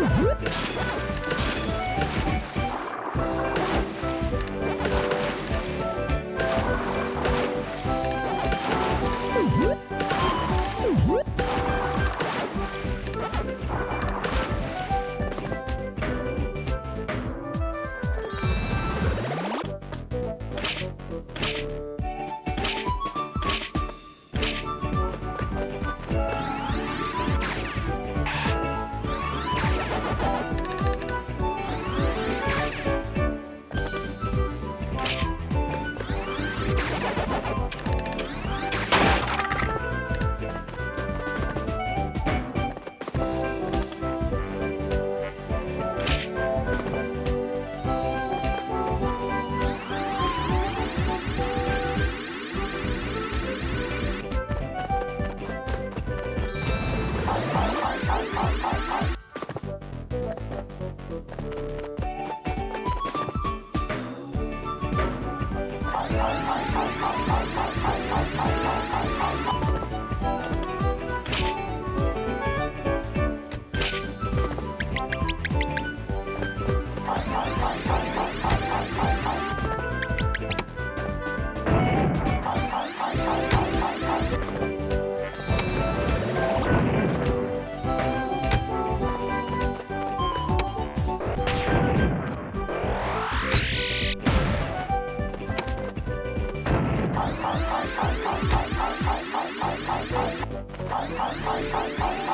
Yeah. 哈哈哈哈 oh.